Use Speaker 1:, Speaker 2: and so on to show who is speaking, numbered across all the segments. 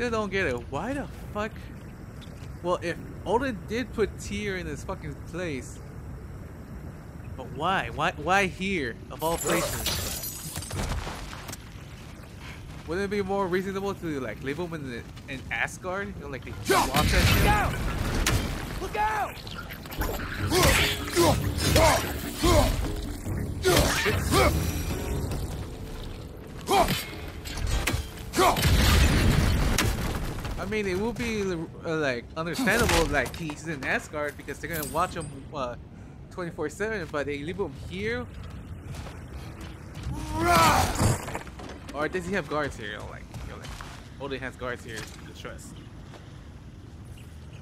Speaker 1: still don't get it. Why the fuck? Well, if Odin did put Tyr in his fucking place, but why? Why? Why here of all places? Wouldn't it be more reasonable to like leave him in, the, in Asgard? You know, like they walk that shit?
Speaker 2: Out! Look out!
Speaker 1: Mean, it will be uh, like understandable like he's in Asgard because they're gonna watch him uh, 24/7, but they leave him here. Or does he have guards here? You know, like, you know, like Odin has guards here to trust.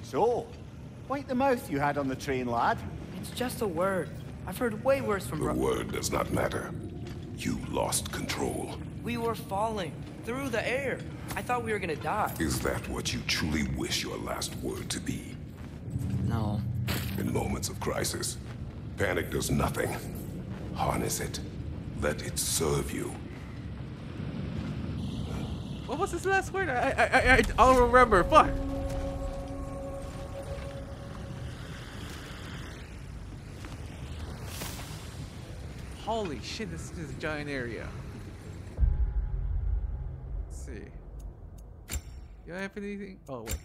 Speaker 3: So, wipe the mouth you had on the train, lad.
Speaker 2: It's just a word. I've heard way worse from
Speaker 4: The
Speaker 2: bro-
Speaker 4: word does not matter. You lost control.
Speaker 2: We were falling through the air. I thought we were gonna die.
Speaker 4: Is that what you truly wish your last word to be?
Speaker 2: No.
Speaker 4: In moments of crisis, panic does nothing. Harness it. Let it serve you.
Speaker 1: What was his last word? I I I, I I'll remember. Fuck. Holy shit! This is a giant area. You have anything? Oh wait.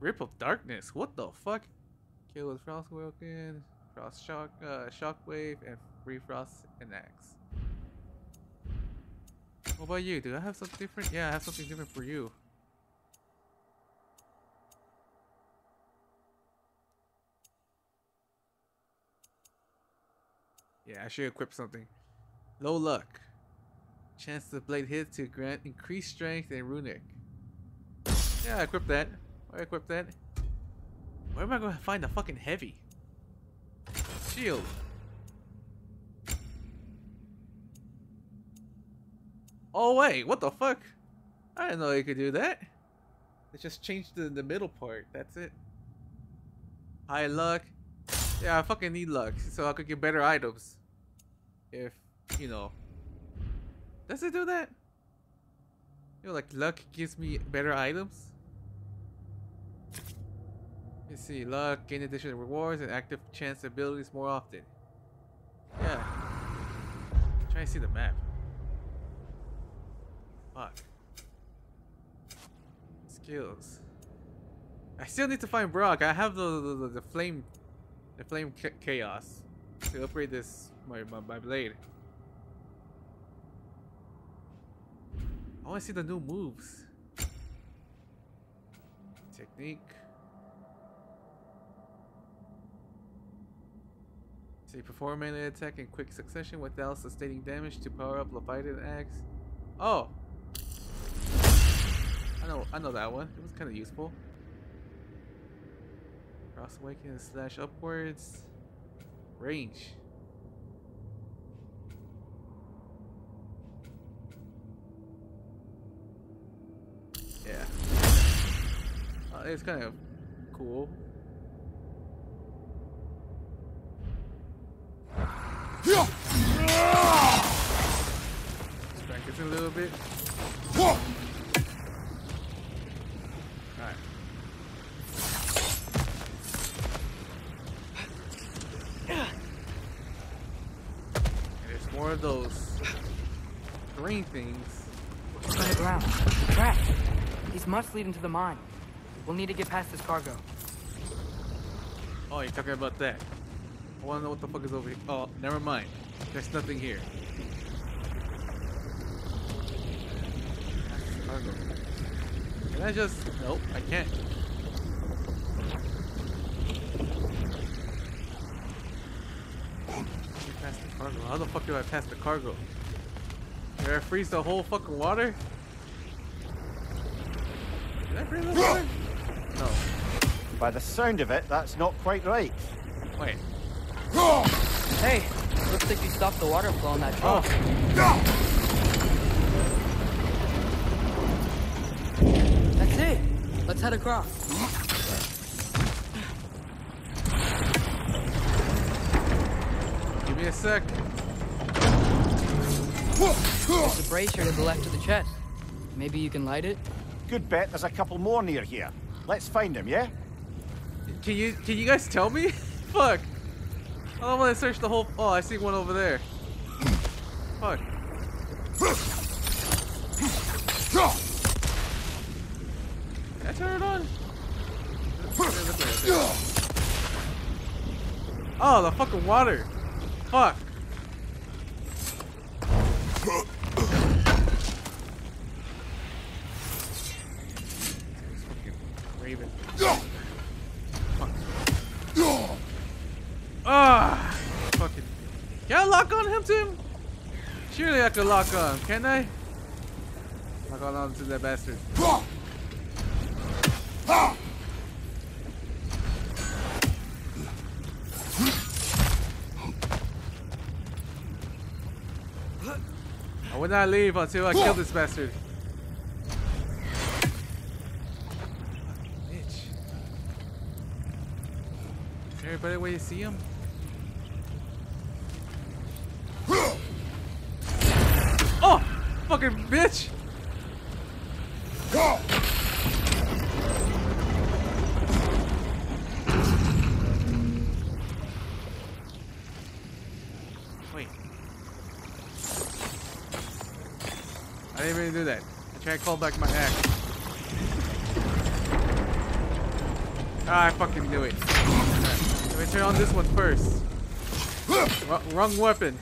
Speaker 1: Grip of darkness. What the fuck? Kill with frost Wilkin, frost shock, uh, shockwave, and free frost and axe. What about you? Do I have something different? Yeah, I have something different for you. Yeah, I should equip something. Low luck. Chance the blade hit to grant increased strength and runic. Yeah, equip that. I equip that. Where am I to find the fucking heavy? Shield. Oh wait, what the fuck? I didn't know you could do that. It just changed the, the middle part. That's it. High luck. Yeah, I fucking need luck so I could get better items. If, you know. Does it do that? You know, like luck gives me better items? Let's see, luck, gain additional rewards and active chance abilities more often. Yeah. Try to see the map. Fuck. Skills. I still need to find Brok. I have the the, the, the flame, the flame cha- chaos to upgrade this my my, my blade. I want to see the new moves. Technique. See, perform melee attack in quick succession without sustaining damage to power up Leviathan Axe. Oh, I know, I know that one. It was kind of useful. Cross awaken and slash upwards. Range. Yeah. Uh, it's kind of cool. Strength it a little bit. Alright. There's more of those green things.
Speaker 2: It's on the ground. Trapped. These must lead into the mine. We'll need to get past this cargo.
Speaker 1: Oh, you're talking about that. I wanna know what the fuck is over here. Oh, never mind. There's nothing here. Cargo. Can I just... Nope, I can't. The cargo. How the fuck do I pass the cargo? Did I freeze the whole fucking water? Did I freeze the water? No.
Speaker 3: By the sound of it, that's not quite right.
Speaker 1: Wait.
Speaker 2: Hey, looks like you stopped the water flow on that oh. truck. That's it. Let's head across.
Speaker 1: Give me a sec.
Speaker 2: There's a brazier to the left of the chest. Maybe you can light it?
Speaker 3: Good bet there's a couple more near here. Let's find them, yeah?
Speaker 1: Can you can you guys tell me? Fuck. I don't want to search the whole. Oh, I see one over there. Fuck. Can I turn it on? Oh, the fucking water. Fuck. Lock on him, Tim? Surely I could lock on, can I? Lock on to that bastard. I would not leave until I kill this bastard. Bitch. Anybody where you see him? Fucking bitch! Wait. I didn't even do that. I tried to call back my axe. Ah, I fucking knew it. Let me turn on this one first. Wr- wrong weapon.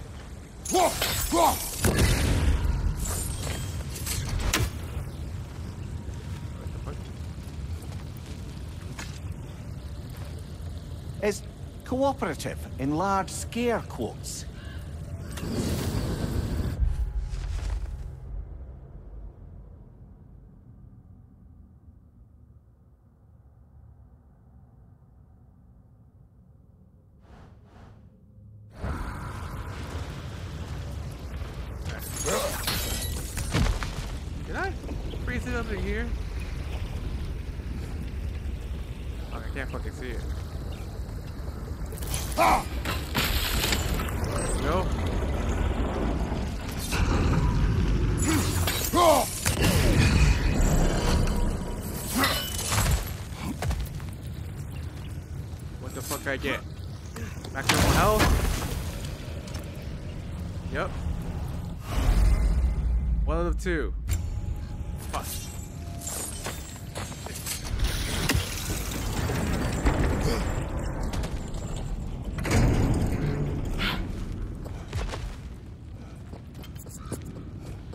Speaker 3: Is cooperative in large scare quotes.
Speaker 1: Did I freeze it under here? Oh, I can't fucking see it. No. What the fuck I get? back Maximum health? Yep. One of the two. Fuck.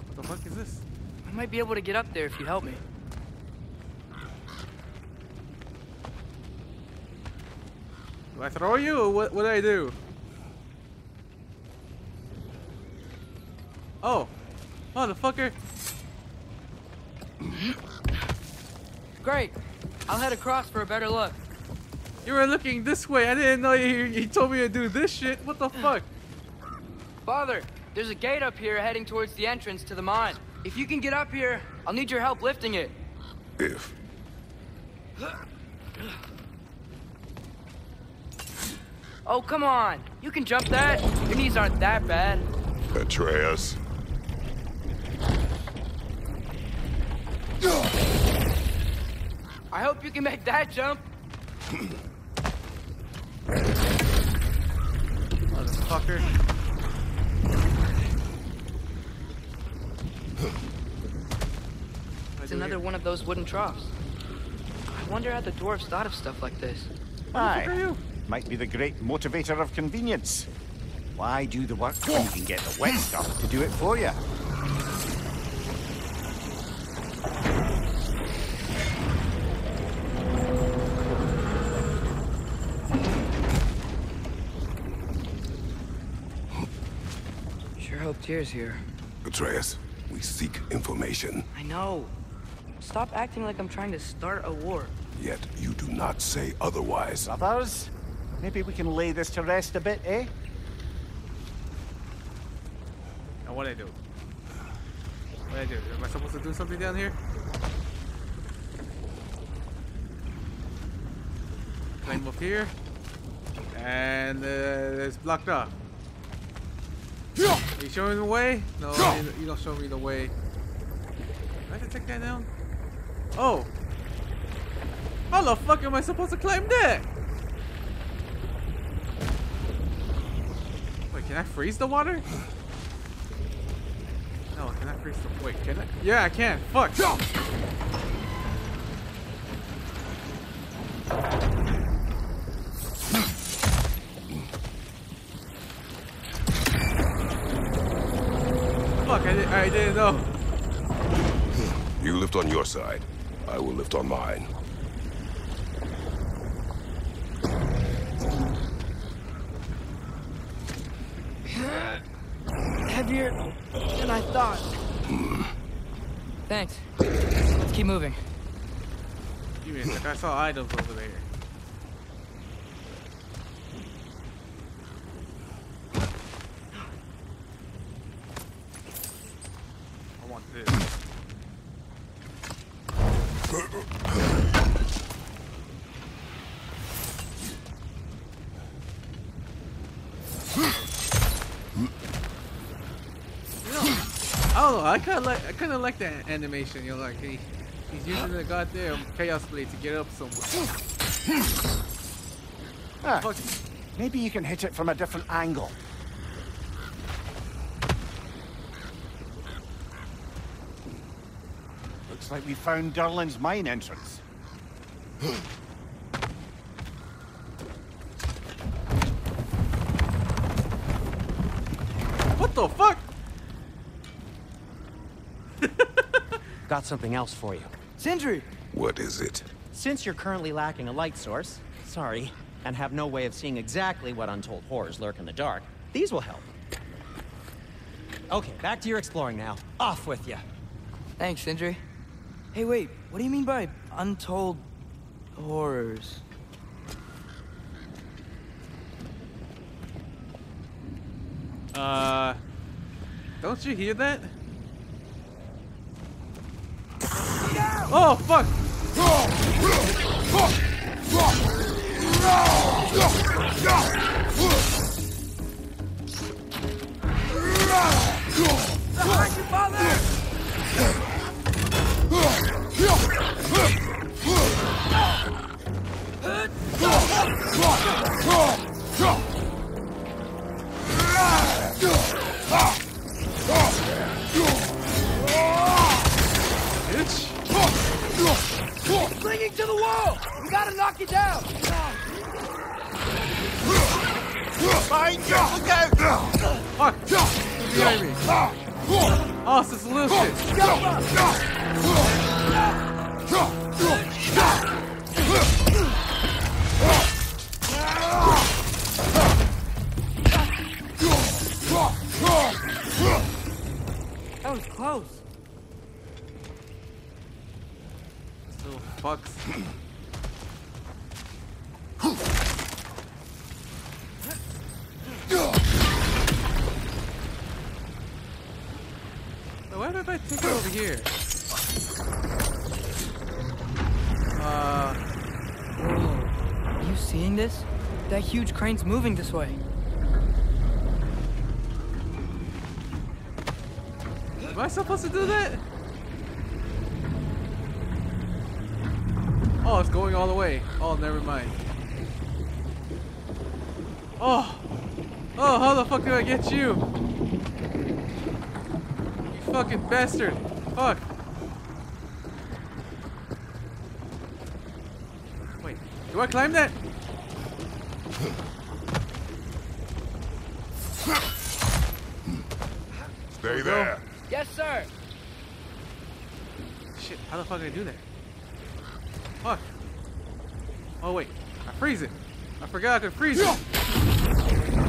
Speaker 1: What the fuck is this?
Speaker 2: I might be able to get up there if you help me.
Speaker 1: I throw you or what what do I do? Oh. Motherfucker.
Speaker 2: Great. I'll head across for a better look.
Speaker 1: You were looking this way. I didn't know you, you told me to do this shit. What the fuck?
Speaker 2: Father, there's a gate up here heading towards the entrance to the mine. If you can get up here, I'll need your help lifting it.
Speaker 4: If.
Speaker 2: Oh, come on. You can jump that. Your knees aren't that bad.
Speaker 4: Atreus.
Speaker 2: I hope you can make that jump.
Speaker 1: Motherfucker.
Speaker 2: It's another one of those wooden troughs. I wonder how the dwarves thought of stuff like this.
Speaker 1: are
Speaker 3: Aye.
Speaker 1: you?
Speaker 3: Might be the great motivator of convenience. Why do the work when you can get the wet stuff to do it for you?
Speaker 2: Sure hope Tyr's here.
Speaker 4: Atreus, we seek information,
Speaker 2: I know. Stop acting like I'm trying to start a war.
Speaker 4: yet you do not say otherwise.
Speaker 3: Brothers, maybe we can lay this to rest a bit, eh?
Speaker 1: Now what I do? What I do? Am I supposed to do something down here? Climb up here. And uh, it's blocked off. Are you showing the way? No, you- don't show me the way. I take that down? Oh. How the fuck am I supposed to climb that? Wait, can I freeze the water? No, can I freeze the... Wait, can I? Yeah, I can. Fuck. Fuck, I, I didn't know.
Speaker 4: You lift on your side. I will lift on mine.
Speaker 2: Heavier than I thought. Thanks. Let's keep moving.
Speaker 1: Give me a sec. I saw items over there. I want this. Know. I kind of like. I kind of like that animation. You know, like he, he's using the goddamn chaos blade to get up somewhere.
Speaker 3: Ah,
Speaker 1: Fuck.
Speaker 3: maybe you can hit it from a different angle. Looks like we found Durlin's mine entrance.
Speaker 1: What the fuck?
Speaker 5: Got something else for you.
Speaker 2: Sindri!
Speaker 4: What is it?
Speaker 5: Since you're currently lacking a light source, sorry, and have no way of seeing exactly what untold horrors lurk in the dark, these will help. Okay, back to your exploring now. Off with you.
Speaker 2: Thanks, Sindri. Hey, wait, what do you mean by untold horrors?
Speaker 1: Uh, don't you hear that? Oh fuck!
Speaker 2: Behind you, father!
Speaker 1: Bitch!
Speaker 2: Clinging to the wall! We gotta knock it down!
Speaker 3: Fine, look out!
Speaker 1: Fuck! Who's behind me? Oh, it's this Fucks. So why did I take it over here? Uh,
Speaker 2: Are you seeing this? That huge crane's moving this way.
Speaker 1: am I supposed to do that? Oh, it's going all the way. Oh, never mind. Oh, oh, how the fuck did I get you? You fucking bastard! Fuck. Wait, do I climb that?
Speaker 4: Stay there.
Speaker 2: Yes, sir!
Speaker 1: Shit, how the fuck did I do that? Fuck. Oh wait, I freeze it. I forgot I could freeze it.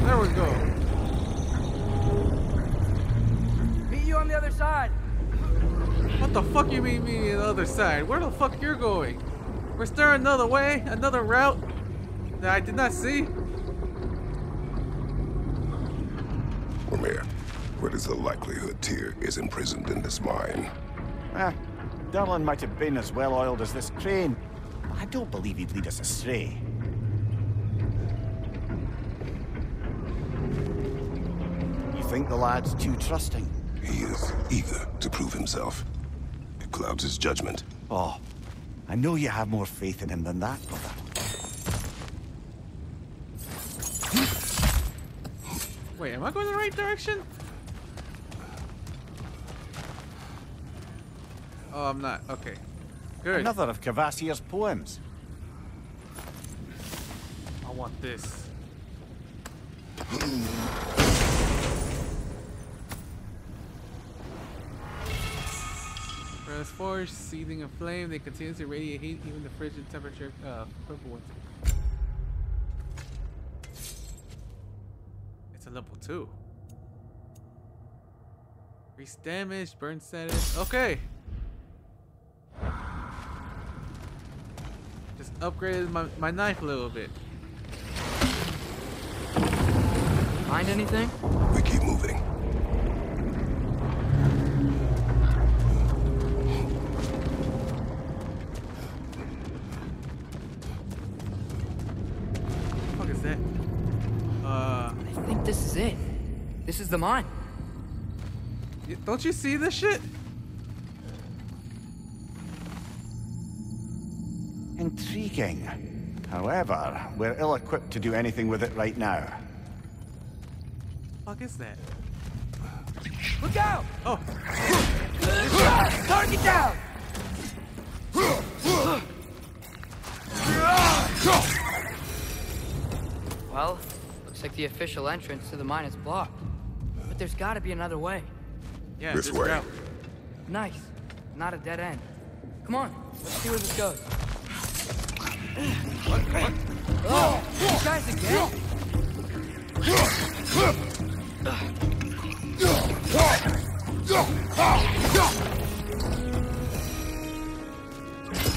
Speaker 1: There we go.
Speaker 2: Meet you on the other side.
Speaker 1: What the fuck you mean me on the other side? Where the fuck you're going? Was there another way? Another route that I did not see?
Speaker 4: Mimir, what is the likelihood Tyr is imprisoned in this mine?
Speaker 3: Ah, Durlin might have been as well oiled as this crane. but I don't believe he'd lead us astray. Think the lad's too trusting?
Speaker 4: He is eager to prove himself. It clouds his judgment.
Speaker 3: Oh, I know you have more faith in him than that, brother.
Speaker 1: Wait, am I going the right direction? Oh, I'm not. Okay. Good.
Speaker 3: Another of Kvasir's poems.
Speaker 1: I want this. Whereas forge, seething a flame, they continuously radiate heat, even the frigid temperature uh, purple ones. It's a level two. Increase damage, burn status. Okay. Just upgraded my, my knife a little bit.
Speaker 2: Find anything? This is the mine.
Speaker 1: y- don't you see this shit?
Speaker 3: Intriguing. However, we're ill-equipped to do anything with it right now.
Speaker 1: fuck is that?
Speaker 2: Look out!
Speaker 1: Oh,
Speaker 2: Target down! Well, looks like the official entrance to the mine is blocked. But there's gotta be another way.
Speaker 1: yeah,
Speaker 4: This
Speaker 1: this
Speaker 4: way.
Speaker 1: route.
Speaker 2: Nice. Not a dead end. Come on, let's see where this goes. What? What? Oh, you guys again?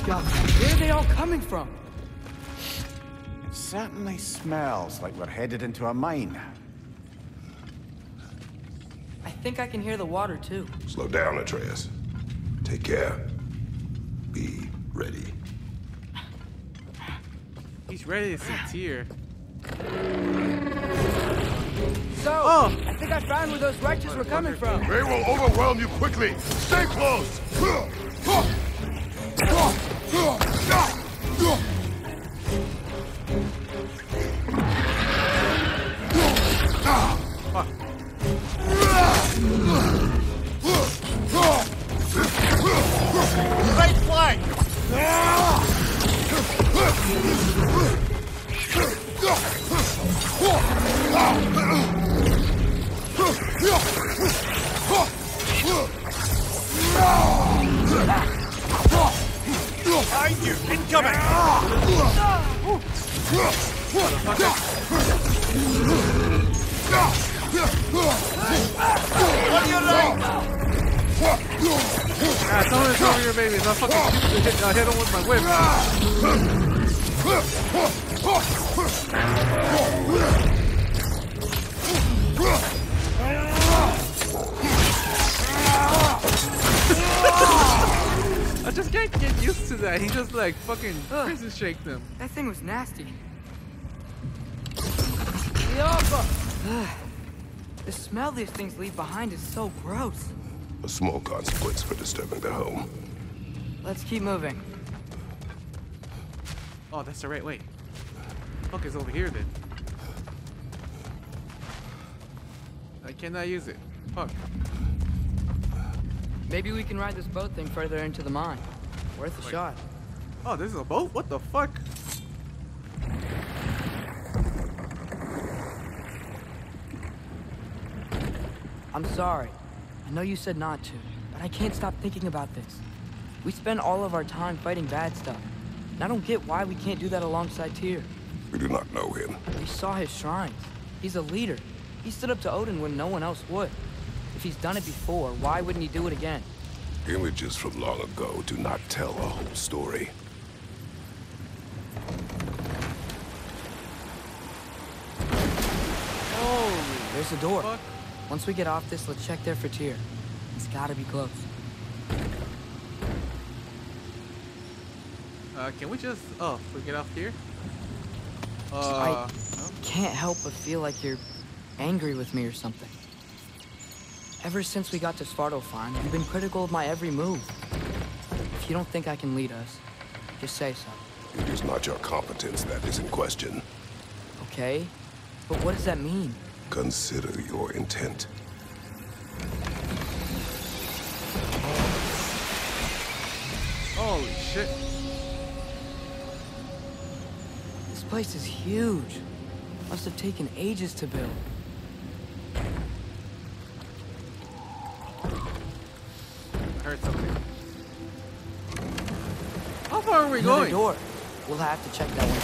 Speaker 2: God, where are they all coming from?
Speaker 3: It certainly smells like we're headed into a mine.
Speaker 2: I think I can hear the water too.
Speaker 4: Slow down, Atreus. Take care. Be ready.
Speaker 1: He's ready to see Tyr.
Speaker 2: So,
Speaker 1: Oh.
Speaker 2: I think I found where those wretches were coming from.
Speaker 4: They will overwhelm you quickly. Stay close.
Speaker 2: Smell these things leave behind is so gross.
Speaker 4: A small consequence for disturbing the home.
Speaker 2: Let's keep moving.
Speaker 1: Oh, that's the right way. Fuck is over here then. I cannot use it. Fuck.
Speaker 2: Maybe we can ride this boat thing further into the mine. Worth a
Speaker 1: Wait.
Speaker 2: shot.
Speaker 1: Oh, this is a boat? What the fuck?
Speaker 2: I'm sorry. I know you said not to, but I can't stop thinking about this. We spend all of our time fighting bad stuff. And I don't get why we can't do that alongside Tyr.
Speaker 4: We do not know him.
Speaker 2: We saw his shrines. He's a leader. He stood up to Odin when no one else would. If he's done it before, why wouldn't he do it again?
Speaker 4: Images from long ago do not tell a whole story.
Speaker 1: Holy
Speaker 2: There's a door.
Speaker 1: fuck.
Speaker 2: Once we get off this, let's check there for Tyr. He's gotta be close.
Speaker 1: Uh, can we just... Oh, we get off here? Uh,
Speaker 2: I
Speaker 1: no?
Speaker 2: can't help but feel like you're angry with me or something. Ever since we got to Svartalfheim, you've been critical of my every move. If you don't think I can lead us, just say so,
Speaker 4: It is not your competence that is in question.
Speaker 2: okay? But what does that mean?
Speaker 4: Consider your intent.
Speaker 1: Holy shit.
Speaker 2: This place is huge. Must have taken ages to build.
Speaker 1: I heard something. How far are we
Speaker 2: Another
Speaker 1: going?
Speaker 2: door. We'll have to check that one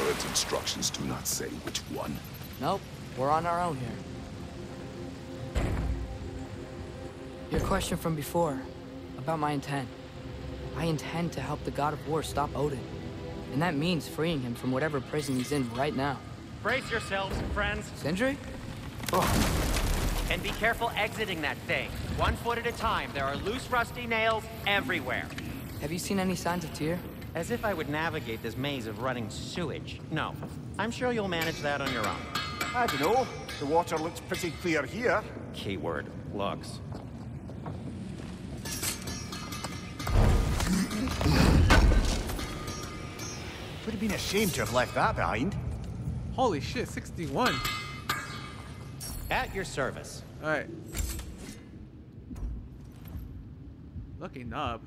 Speaker 2: too.
Speaker 4: Bird's instructions do not say which one.
Speaker 2: Nope, we're on our own here. Your question from before, about my intent. I intend to help the God of War stop Odin. And that means freeing him from whatever prison he's in right now.
Speaker 6: Brace yourselves, friends,
Speaker 2: Sindri?
Speaker 6: and be careful exiting that thing. One foot at a time. There are loose, rusty nails everywhere.
Speaker 2: Have you seen any signs of Tyr?
Speaker 5: As if I would navigate this maze of running sewage. No, I'm sure you'll manage that on your own.
Speaker 3: I don't know. The water looks pretty clear here.
Speaker 5: Keyword, looks.
Speaker 3: Would have been a shame to have left that behind.
Speaker 1: Holy shit, 61.
Speaker 5: At your service.
Speaker 1: Alright. Lucky knob.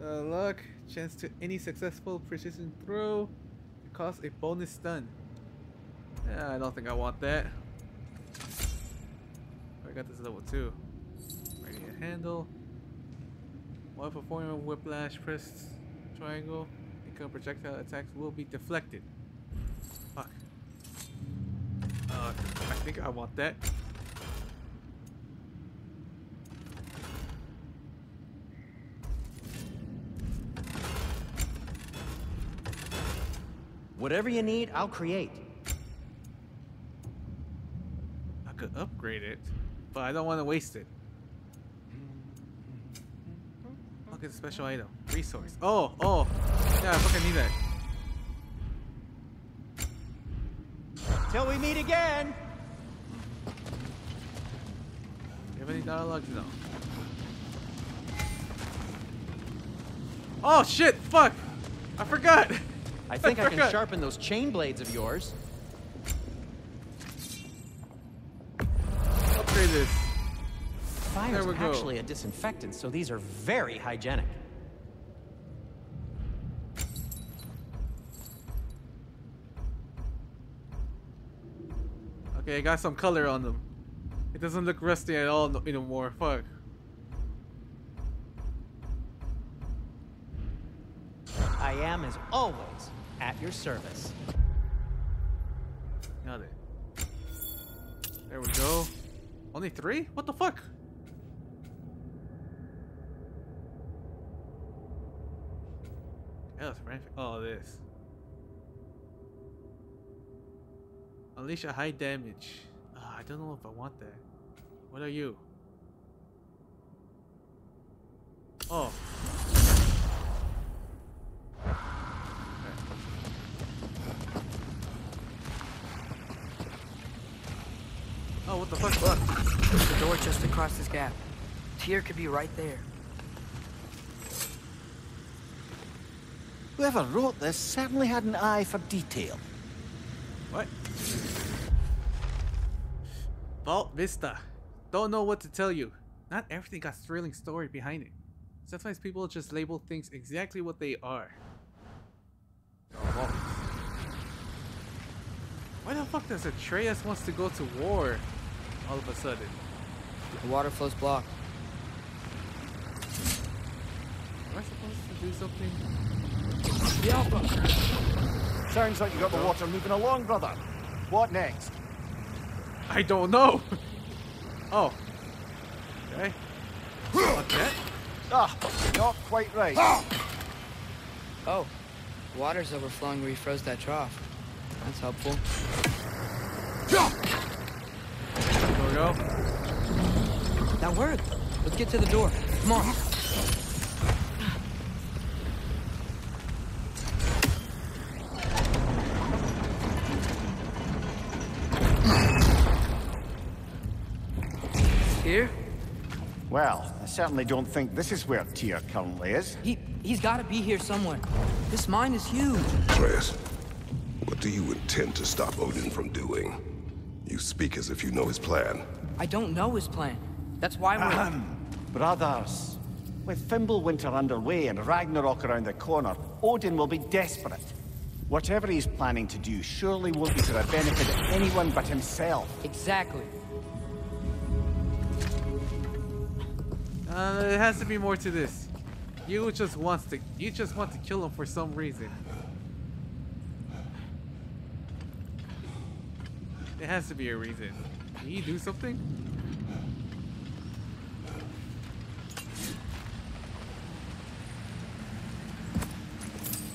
Speaker 1: Uh, luck. Chance to any successful precision throw. Cost a bonus stun. Yeah, I don't think I want that. I got this level 2. Ready to handle. While performing a whiplash, press triangle. Income projectile attacks will be deflected. Fuck. Uh, I think I want that.
Speaker 5: Whatever you need, I'll create.
Speaker 1: I could upgrade it, but I don't want to waste it. Look at the special item. Resource. Oh, oh. Yeah, I fucking need that.
Speaker 5: Till we meet again!
Speaker 1: You have any dialogue? No. Oh shit! Fuck! I forgot!
Speaker 5: I think I, can sharpen those chain blades of yours.
Speaker 1: This.
Speaker 5: Fire's
Speaker 1: we go.
Speaker 5: actually a disinfectant, so these are very hygienic.
Speaker 1: Okay, I got some color on them. It doesn't look rusty at all no- anymore. Fuck.
Speaker 5: I am, as always, at your service.
Speaker 1: Got it. There we go. Only three? What the fuck? Oh, this. Unleash a high damage. Ah, I don't know if I want that. What are you? Oh. Oh, what the fuck?
Speaker 2: Look, there's the door just across this gap. Tyr could be right there.
Speaker 3: Whoever wrote this certainly had an eye for detail.
Speaker 1: What? Vault Vista. Don't know what to tell you. Not everything got thrilling story behind it. Sometimes people just label things exactly what they are. Why the fuck does Atreus wants to go to war all of a sudden?
Speaker 2: The water flow's blocked.
Speaker 1: Am I supposed to do something?
Speaker 2: The Alpha!
Speaker 3: Sounds like you got the water moving along, brother. What next?
Speaker 1: I don't know. oh. Okay. Like that?
Speaker 3: Ah, not quite right.
Speaker 2: Oh, water's overflowing where you froze that trough. That's helpful.
Speaker 1: There we go.
Speaker 2: That worked. Let's get to the door. Come on. Here?
Speaker 3: Well, I certainly don't think this is where Tyr currently is.
Speaker 2: He, he's gotta be here somewhere. This mine is huge.
Speaker 4: Atreus, what do you intend to stop Odin from doing? You speak as if you know his plan.
Speaker 2: I don't know his plan. That's why we're...
Speaker 3: Ahem. Brothers, with Fimbulwinter underway and Ragnarok around the corner, Odin will be desperate. Whatever he's planning to do surely won't be to the benefit of anyone but himself.
Speaker 2: Exactly.
Speaker 1: Uh, it has to be more to this. You just wants to. You just want to kill him for some reason. It has to be a reason. Can you do something?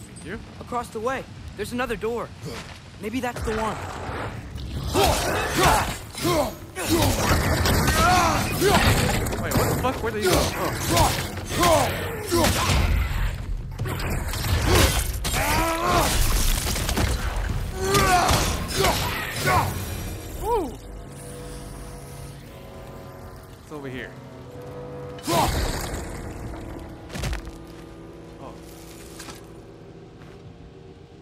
Speaker 1: Thank you.
Speaker 2: Across the way, there's another door. Maybe that's the one.
Speaker 1: Wait, what the fuck? Where did you go? Oh. Over here. Oh.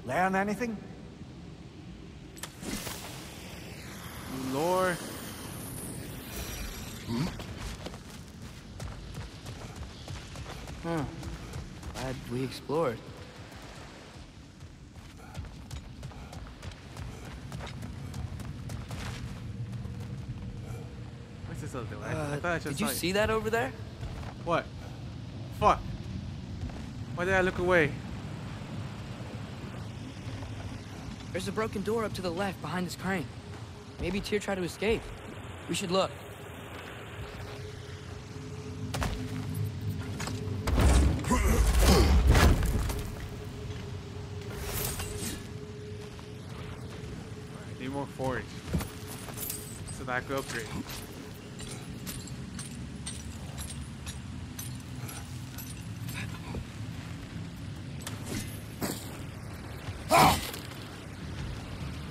Speaker 3: Learn anything?
Speaker 1: Lore. Hmm?
Speaker 2: Huh. Glad we explored.
Speaker 1: What's this other thing? I, I thought I just
Speaker 2: did you
Speaker 1: it.
Speaker 2: see that over there?
Speaker 1: What? Fuck. Why did I look away?
Speaker 2: There's a broken door up to the left behind this crane. Maybe Tyr tried to escape. We should look.
Speaker 1: Alright, need more forage. So that I could upgrade.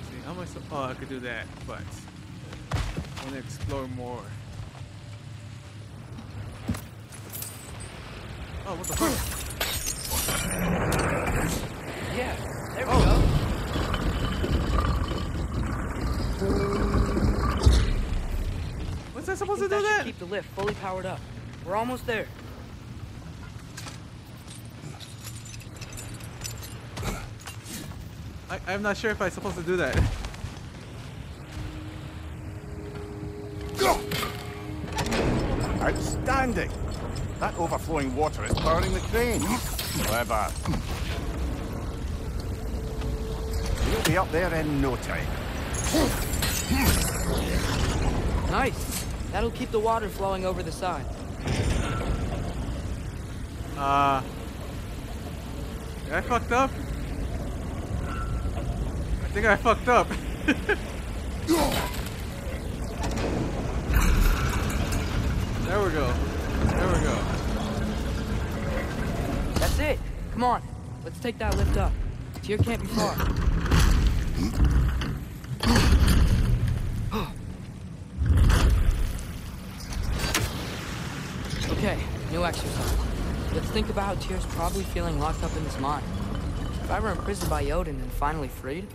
Speaker 1: See, how much? Oh, I could do that, but I want to explore more. Oh, what the fuck?
Speaker 2: Yeah, there we oh. go.
Speaker 1: What's that supposed to do
Speaker 2: that
Speaker 1: that?
Speaker 2: keep the lift fully powered up. We're almost there.
Speaker 1: I, I'm not sure if I'm supposed to do that.
Speaker 3: Outstanding! That overflowing water is powering the crane. Clever. We'll be up there in no time.
Speaker 2: Nice. That'll keep the water flowing over the side.
Speaker 1: Uh, I fucked up. I think I fucked up. there we go. There we go.
Speaker 2: That's it. Come on. Let's take that lift up. Tyr can't be far. okay, new exercise. Let's think about how Tyr's probably feeling locked up in his mind. If I were imprisoned by Odin and finally freed,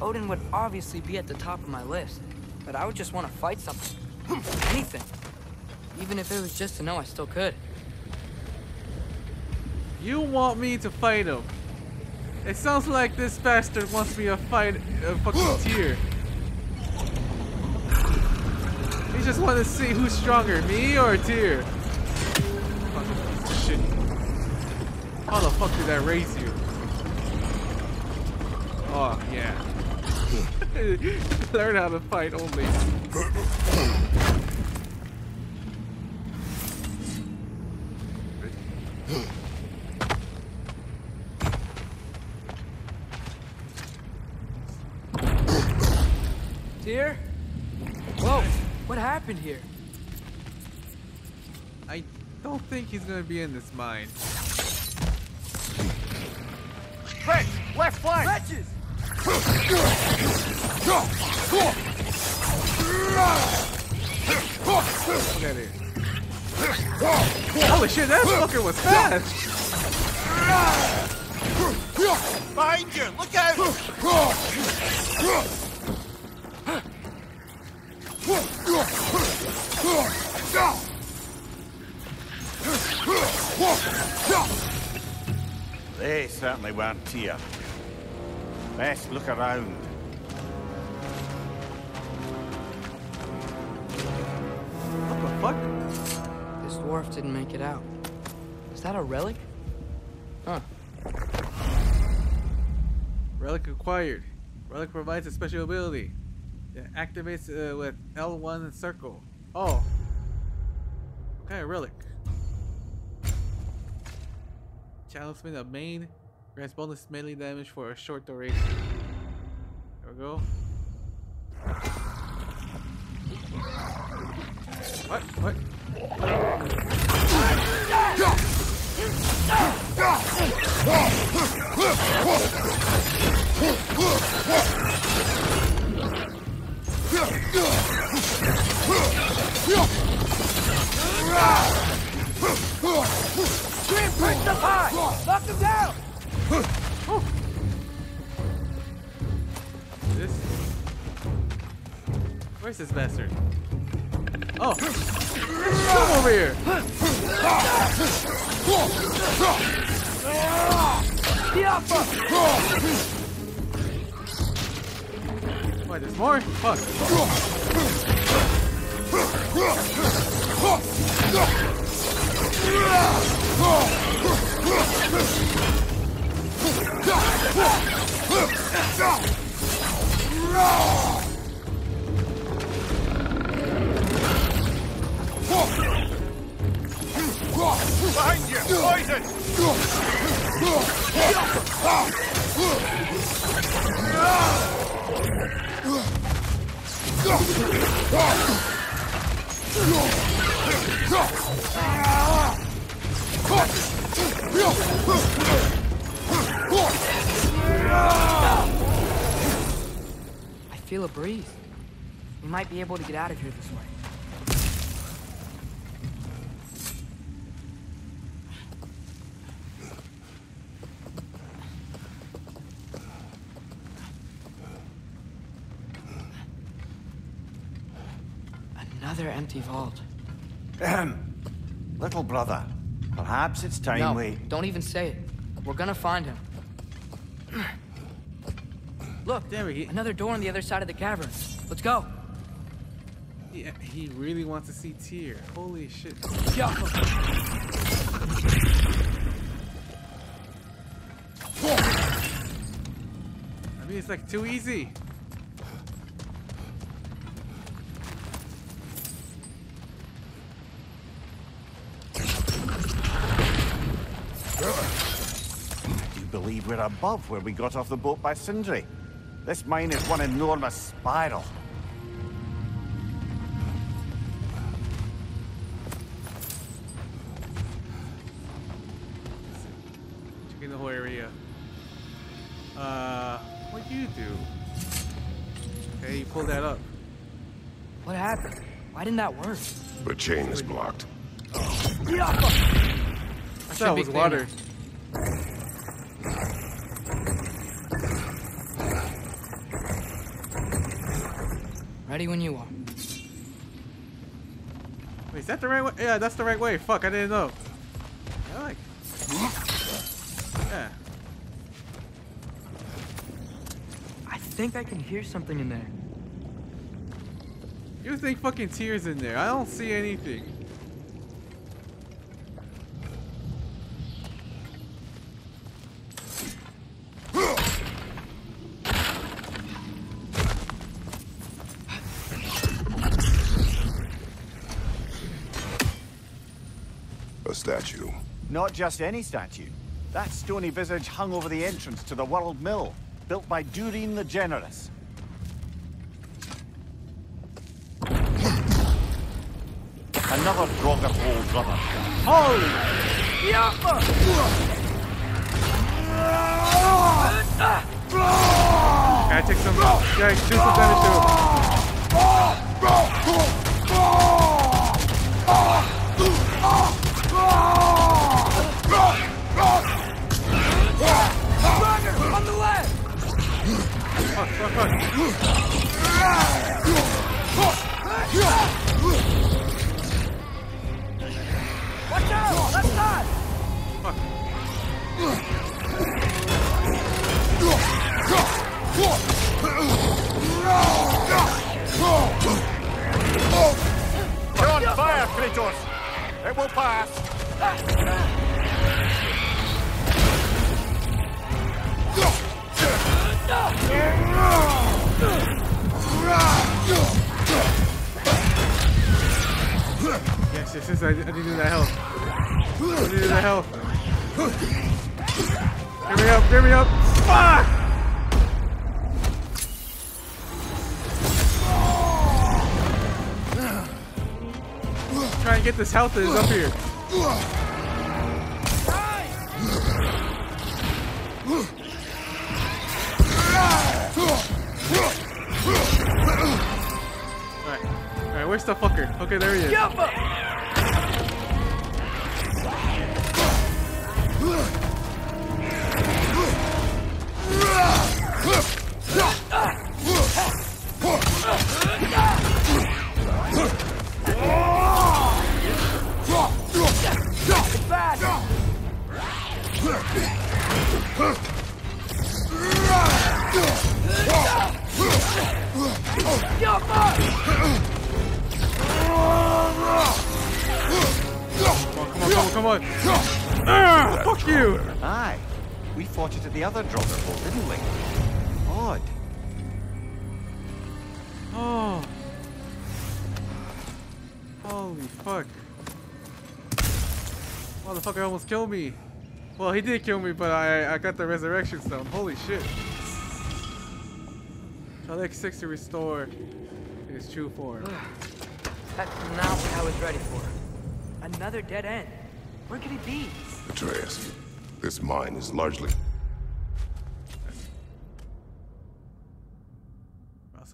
Speaker 2: Odin would obviously be at the top of my list. But I would just want to fight something. Hmm, anything. Even if it was just to know I still could.
Speaker 1: You want me to fight him? It sounds like this bastard wants me to fight a fucking Tyr. He just want to see who's stronger, me or Tyr. Fucking shit. How the fuck did I raise you? Oh yeah. Learn how to fight only.
Speaker 2: Tyr? Whoa, what happened here?
Speaker 1: I don't think he's gonna be in this mine.
Speaker 3: Right! Left flank!
Speaker 2: Wretches!
Speaker 1: Look at it. Holy shit, that fucker was fast!
Speaker 3: Behind you! Look out! They certainly weren't here. Best look around.
Speaker 1: What the fuck?
Speaker 2: This dwarf didn't make it out. Is that a relic? Huh.
Speaker 1: Relic acquired. Relic provides a special ability. It activates uh, with L1 circle. Oh. Okay, relic. Talisman of main grants bonus melee damage for a short duration. There we go. What? What? This? Where's this bastard? Oh! Come over here! Wait, there's more? Fuck.
Speaker 3: Behind you! Poison!
Speaker 2: I feel a breeze. We might be able to get out of here this way. Another empty vault.
Speaker 3: Ahem. Little brother, perhaps it's time
Speaker 2: No,
Speaker 3: we...
Speaker 2: don't even say it. We're gonna find him. Look,
Speaker 1: There we go.
Speaker 2: another door on the other side of the cavern. Let's go.
Speaker 1: Yeah, he really wants to see Tyr. Holy shit. I mean, it's like too easy.
Speaker 3: Do you believe we're above where we got off the boat by Sindri? This mine is one enormous spiral.
Speaker 1: Checking the whole area. Uh, what do you do? Okay, you pull that up.
Speaker 2: What happened? Why didn't that work?
Speaker 4: The chain is blocked.
Speaker 1: I thought
Speaker 2: be
Speaker 1: it was
Speaker 2: clear
Speaker 1: water.
Speaker 2: Ready when you are.
Speaker 1: Wait, is that the right way? Yeah, that's the right way. Fuck, I didn't know. I like. Yeah.
Speaker 2: I think I can hear something in there.
Speaker 1: You think fucking Tyr's in there? I don't see anything.
Speaker 3: Not just any statue. That stony visage hung over the entrance to the World Mill, built by Durin the Generous. Another Draugr Hole brother. Holy!
Speaker 1: Gotta take some. Gotta do some damage to him.
Speaker 2: Watch out! Left side!
Speaker 1: Fuck.
Speaker 3: Fire, Kratos! It will pass.
Speaker 1: Yes, yes, yes, I, I need that help. I need that help. Get me up, get me up. Fuck! Try and get this health that is up here. Alright. Alright, where's the fucker? Okay, there he is. On, come on. Ah, fuck you!
Speaker 3: Aye. We fought it at the other hole, didn't we? Odd.
Speaker 1: Oh. Holy fuck. Motherfucker almost killed me. Well, he did kill me, but I I got the resurrection stone. Holy shit. Select 6 to restore his true form.
Speaker 2: That's not what I was ready for. Another dead end. Where could he be?
Speaker 4: Atreus, this mine is largely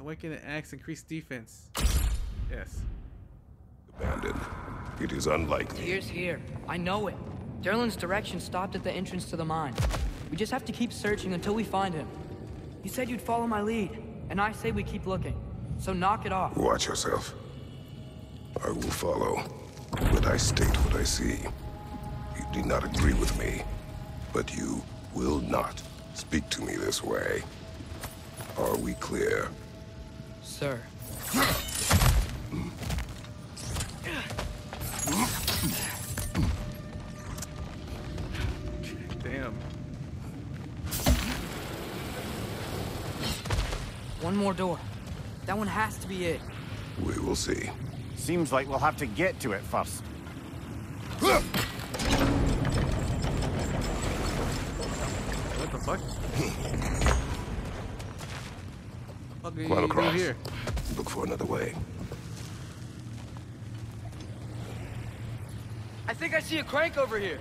Speaker 1: So awaken an axe, increase defense. Yes.
Speaker 4: abandoned. It is unlikely.
Speaker 2: Tyr's here. I know it. Durlin's direction stopped at the entrance to the mine. We just have to keep searching until we find him. You said you'd follow my lead, and I say we keep looking. So knock it off.
Speaker 4: Watch yourself. I will follow, but I state what I see. You do not agree with me, but you will not speak to me this way. Are we clear?
Speaker 2: Sir.
Speaker 1: Hmm? Hmm? Hmm?
Speaker 2: One more door. That one has to be it.
Speaker 4: We will see.
Speaker 3: Seems like we'll have to get to it first.
Speaker 1: What the fuck? What the
Speaker 4: Climb across.
Speaker 1: here?
Speaker 4: Look for another way.
Speaker 2: I think I see a crank over here.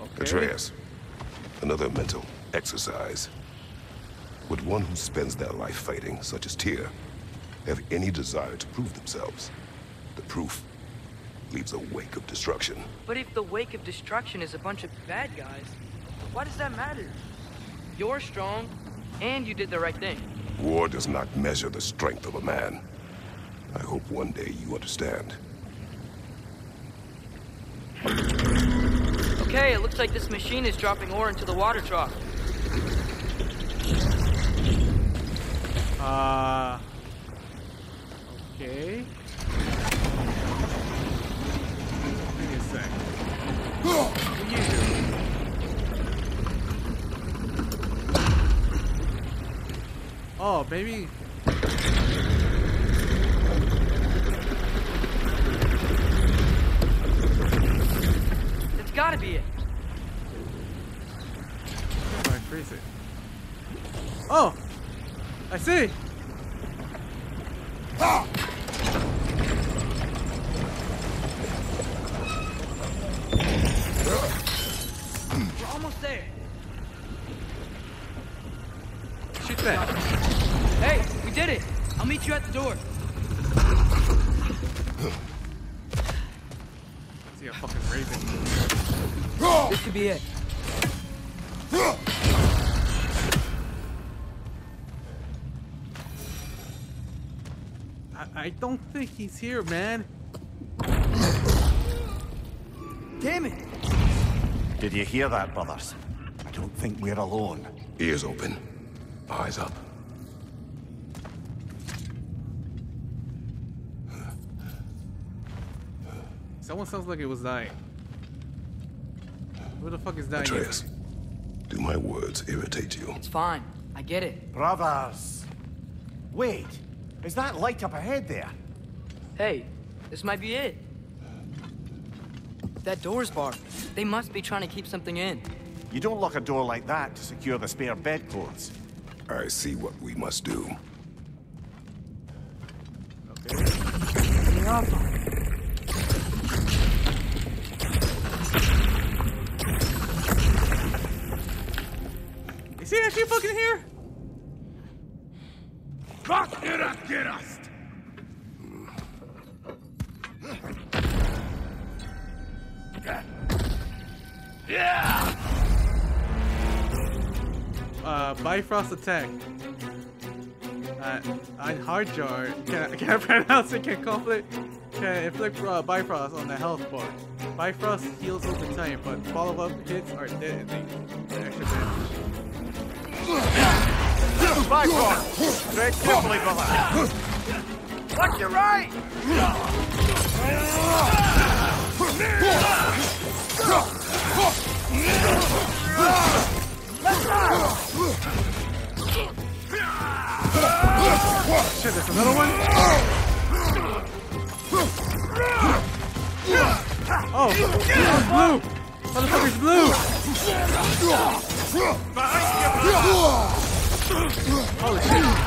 Speaker 1: Okay.
Speaker 4: Atreus, another mental exercise. Would one who spends their life fighting, such as Tyr, have any desire to prove themselves? The proof leaves a wake of destruction.
Speaker 2: But if the wake of destruction is a bunch of bad guys, why does that matter? You're strong, and you did the right thing.
Speaker 4: War does not measure the strength of a man. I hope one day you understand.
Speaker 2: Okay, it looks like this machine is dropping ore into the water trough.
Speaker 1: Uh. Okay. Give me a sec. What you? Oh, maybe.
Speaker 2: It's gotta be it.
Speaker 1: How do I freeze it? Oh! See!
Speaker 2: We're almost there.
Speaker 1: Shoot that!
Speaker 2: Hey, we did it. I'll meet you at the door.
Speaker 1: See a fucking raven.
Speaker 2: This could be it.
Speaker 1: I, I don't think he's here, man.
Speaker 2: Damn it!
Speaker 3: Did you hear that, brothers? I don't think we're alone.
Speaker 4: Ears open. Eyes up.
Speaker 1: Someone sounds like it was dying. Who the fuck is dying?
Speaker 4: Atreus, do my words irritate you?
Speaker 2: It's fine. I get it.
Speaker 3: Brothers! Wait, is that light up ahead there?
Speaker 2: Hey, this might be it. That door's barred. They must be trying to keep something in.
Speaker 3: You don't lock a door like that to secure the spare bedclothes.
Speaker 4: I see what we must do.
Speaker 2: Hang up on it.
Speaker 1: Is he actually fucking here? Bifrost attack. Uh, on hard jar, can I, can I pronounce it? Can conflict? Can inflict uh, Bifrost on the health bar. Bifrost heals over time, but follow-up hits are deadening. Extra damage.
Speaker 3: Bifrost! Tread carefully, brother! Look, you're right!
Speaker 1: Oh, shit, there's another one? Oh, oh blue! Motherfucker's blue! Holy shit.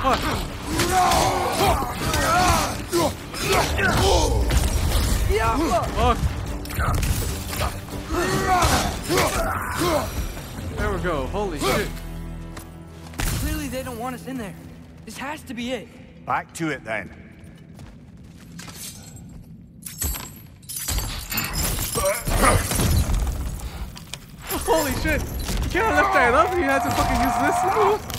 Speaker 1: Fuck. There we go. Holy shit.
Speaker 2: Clearly they don't want us in there. This has to be it.
Speaker 3: Back to it then.
Speaker 1: Holy shit. You can't lift that up. You had to fucking use this move.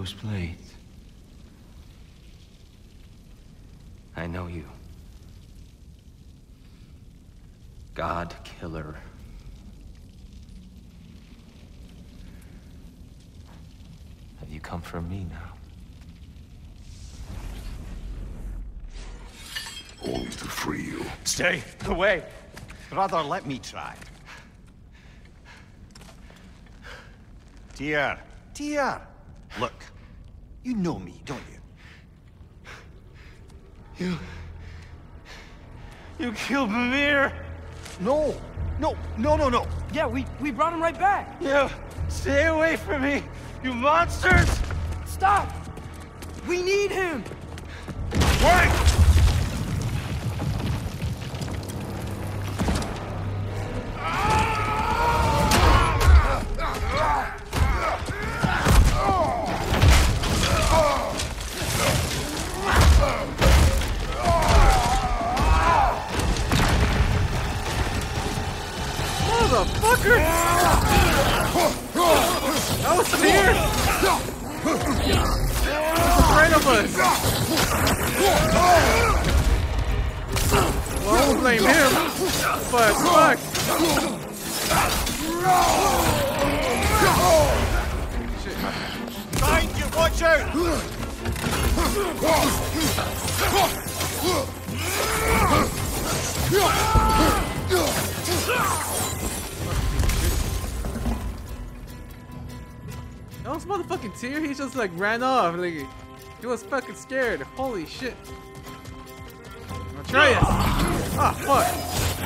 Speaker 7: Those blades. I know you. God killer. Have you come for me now?
Speaker 4: Only to free you.
Speaker 3: Stay away! Brother, let me try. Dear, Tyr! You know me, don't you?
Speaker 7: You. You killed Mimir!
Speaker 3: No! No, no, no, no!
Speaker 2: Yeah, we, we brought him right back.
Speaker 7: Yeah, Stay away from me, you monsters!
Speaker 2: Stop! We need him!
Speaker 3: Wait!
Speaker 1: Fuck! Shit.
Speaker 3: Behind you, watch out!
Speaker 1: That was motherfucking Tyr, He just like ran off. Like he was fucking scared. Holy shit. Atreus! Ah, fuck.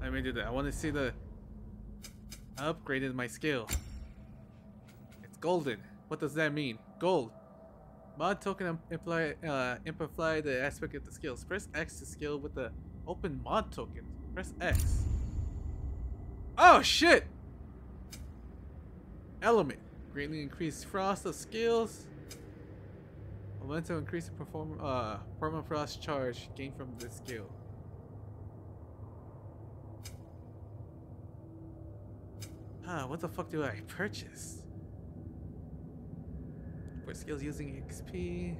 Speaker 1: Let me do that. I want to see the. I upgraded my skill. It's golden. What does that mean? Gold. Mod token im- imply uh, amplify the aspect of the skills. Press X to scale with the open mod token. Press X. Oh shit! Element. Greatly increased frost of skills. Momentum increase the perform uh permafrost charge gained from this skill. Ah, what the fuck do I purchase? For skills using XP.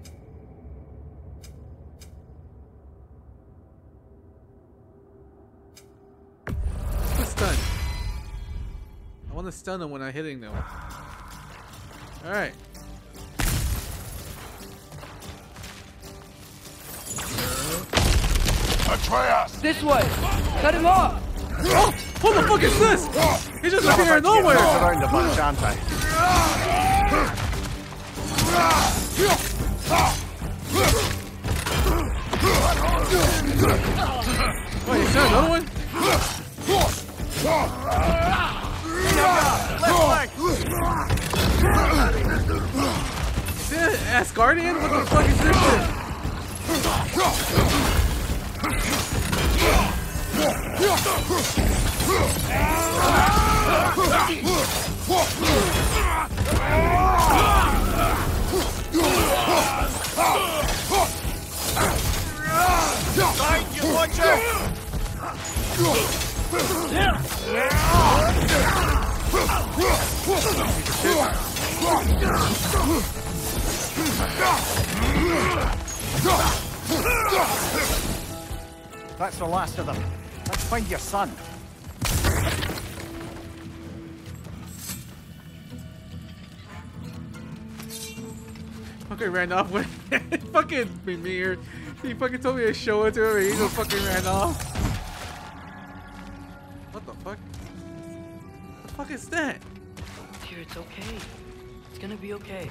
Speaker 1: Stun. I want to stun them when I'm hitting them. Alright.
Speaker 3: Atreus!
Speaker 2: This way! Cut him off!
Speaker 1: Oh! What the fuck is this? He just appeared out of nowhere!
Speaker 3: around bunch, aren't I?
Speaker 1: Wait, is there another one? Is it Asgardian? What the fuck is this shit?
Speaker 3: That's the last of them. Let's find your son.
Speaker 1: Fucking ran off with fucking Mimir. He fucking told me to show it to him and he just fucking ran off. What the fuck? What the fuck is that?
Speaker 2: Here, it's okay. It's gonna be okay.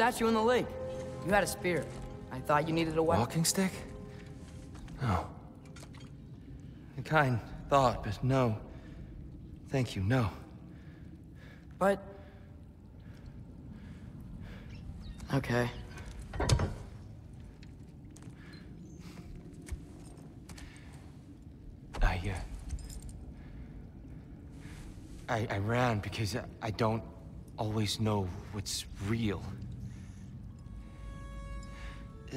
Speaker 2: Statue in the lake. You had a spear. I thought you needed a weapon.
Speaker 7: Walking stick? No. A kind thought, but no. Thank you, no.
Speaker 2: But... Okay.
Speaker 7: I, uh... I, I ran because I, I don't always know what's real.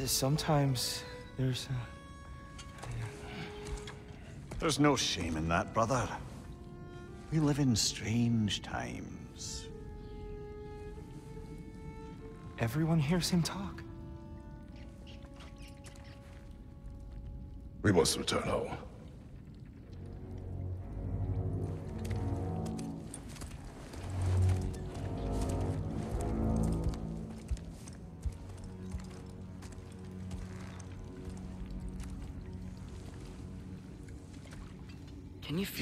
Speaker 7: Sometimes there's uh,
Speaker 3: There's no shame in that, brother. We live in strange times.
Speaker 7: everyone hears him talk.
Speaker 4: We must return home.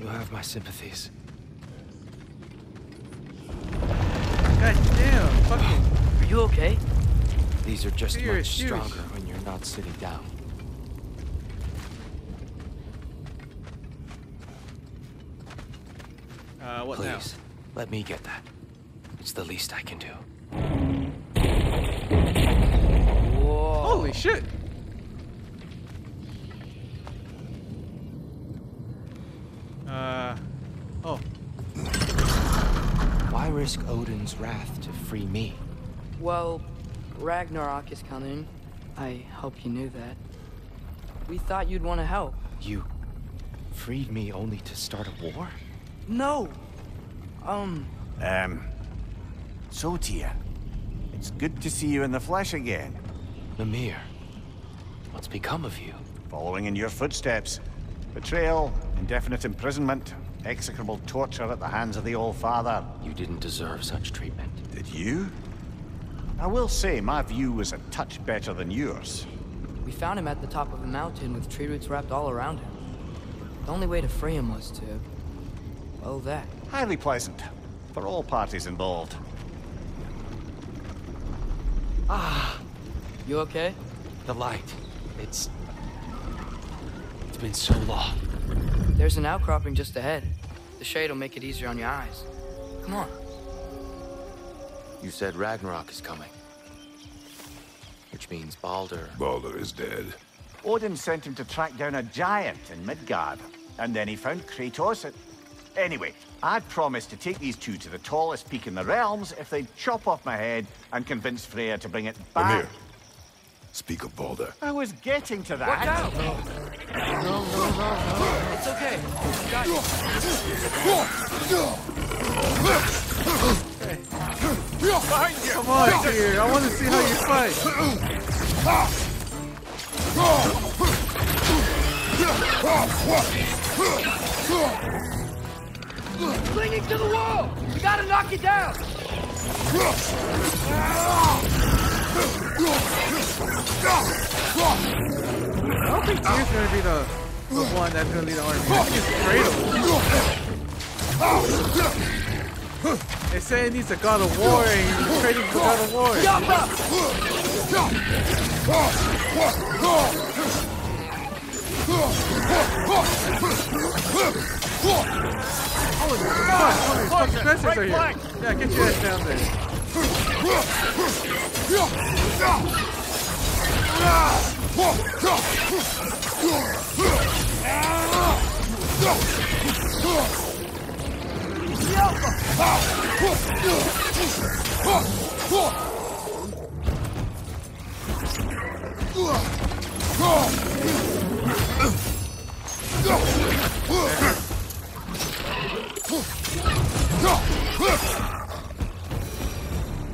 Speaker 7: You have my sympathies.
Speaker 1: God damn, fucking.
Speaker 2: Are you okay?
Speaker 7: These are just
Speaker 1: Cheers,
Speaker 7: much
Speaker 1: cheers.
Speaker 7: stronger when you're not sitting down.
Speaker 1: Uh, what
Speaker 7: Please,
Speaker 1: now?
Speaker 7: let me get that. It's the least I can do.
Speaker 2: Whoa.
Speaker 1: Holy shit! Uh, oh,
Speaker 7: Why risk Odin's wrath to free me?
Speaker 2: Well, Ragnarok is coming. I hope you knew that. We thought you'd want to help.
Speaker 7: You freed me only to start a war?
Speaker 2: No! Um,
Speaker 3: Um, so Tyr, it's good to see you in the flesh again.
Speaker 7: Mimir, what's become of you?
Speaker 3: Following in your footsteps. Betrayal, indefinite imprisonment, execrable torture at the hands of the Allfather.
Speaker 7: You didn't deserve such treatment.
Speaker 3: Did you? I will say my view was a touch better than yours.
Speaker 2: we found him at the top of a mountain with tree roots wrapped all around him. The only way to free him was to... well, that.
Speaker 3: Highly pleasant for all parties involved. Ah!
Speaker 2: You okay?
Speaker 7: The light. It's. It's been so long.
Speaker 2: There's an outcropping just ahead. The shade will make it easier on your eyes. Come on.
Speaker 7: You said Ragnarok is coming. Which means Baldur...
Speaker 4: Baldur is dead.
Speaker 3: Odin sent him to track down a giant in Midgard, and then he found Kratos. At... Anyway, I'd promised to take these two to the tallest peak in the realms if they'd chop off my head and convince Freya to bring it back.
Speaker 4: Mimir, speak of Baldur.
Speaker 3: I was getting to that.
Speaker 2: Watch out! Oh, It's okay. Got you. Okay. Behind you.
Speaker 1: come on, here. I want to see how you fight.
Speaker 2: Clinging to the wall! We gotta knock it down!
Speaker 1: I don't think Tyr's gonna be the, the one that's gonna lead the army. I think it's Kratos. They say it needs a God of War and he's trading for God of War. Holy fuck, fucking messers are here. Yeah, get your ass down there.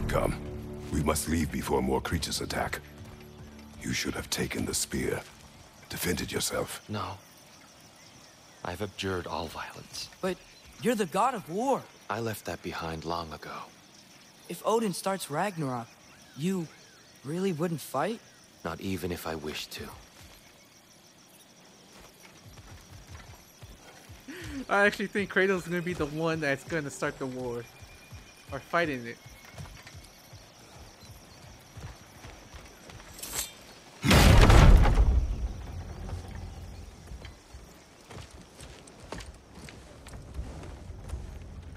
Speaker 4: Come. We must leave before more creatures attack. You should have taken the spear. Defended yourself.
Speaker 7: No. I've abjured all violence.
Speaker 2: But you're the god of war.
Speaker 7: I left that behind long ago.
Speaker 2: If Odin starts Ragnarok, you really wouldn't fight?
Speaker 7: Not even if I wished to.
Speaker 1: I actually think Kratos is gonna be the one that's gonna start the war. Or fighting it.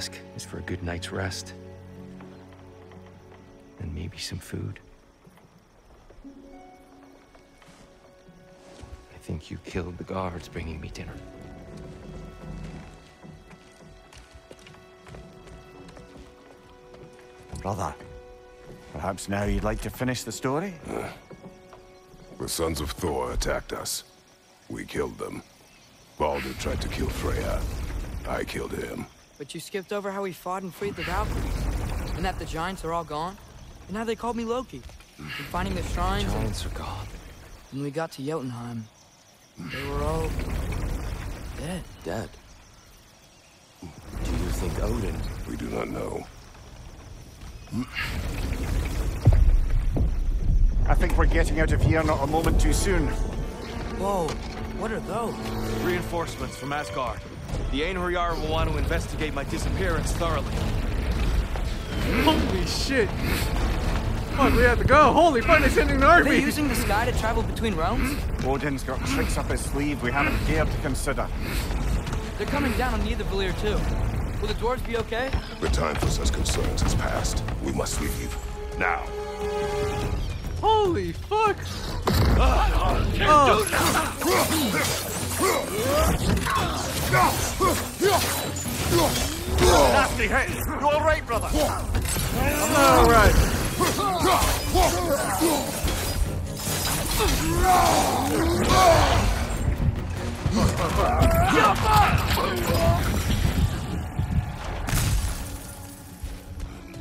Speaker 7: Ask is for a good night's rest. And maybe some food. I think you killed the guards bringing me dinner.
Speaker 3: Brother, perhaps now you'd like to finish the story?
Speaker 4: The sons of Thor attacked us. We killed them. Baldur tried to kill Freya. I killed him.
Speaker 2: But you skipped over how we fought and freed the Valkyries. And that the Giants are all gone. And how they called me Loki. And finding the shrines. and
Speaker 7: Giants are gone.
Speaker 2: When we got to Jotunheim, they were all... dead.
Speaker 7: Dead. Do you think Odin?
Speaker 4: We do not know.
Speaker 3: I think we're getting out of here not a moment too soon.
Speaker 2: Whoa, what are those?
Speaker 8: Reinforcements from Asgard. The Einherjar will want to investigate my disappearance thoroughly.
Speaker 1: Holy shit! Fuck, we have to go! Holy fuck, they're sending an army!
Speaker 2: Are they
Speaker 1: army!
Speaker 2: using the sky to travel between realms?
Speaker 3: Odin's got tricks up his sleeve we haven't dared to consider.
Speaker 2: They're coming down on Nidavellir too. Will the dwarves be okay?
Speaker 4: The time for such concerns has passed. We must leave. Now.
Speaker 1: Holy fuck!
Speaker 8: Ah, Nasty hit! You alright, brother?
Speaker 1: Alright!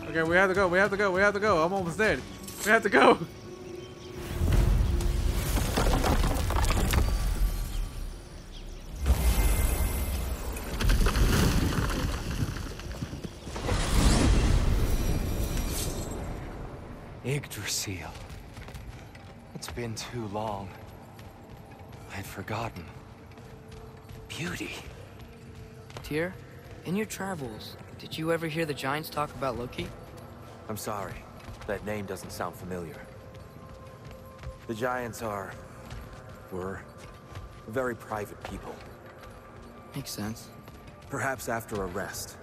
Speaker 1: Okay, we have to go, we have to go, we have to go. I'm almost dead. We have to go.
Speaker 9: Yggdrasil. It's been too long. I'd forgotten. Beauty.
Speaker 2: Tyr, in your travels, did you ever hear the Giants talk about Loki?
Speaker 7: I'm sorry. That name doesn't sound familiar. The Giants are... were... very private people.
Speaker 2: Makes sense.
Speaker 7: Perhaps after a rest,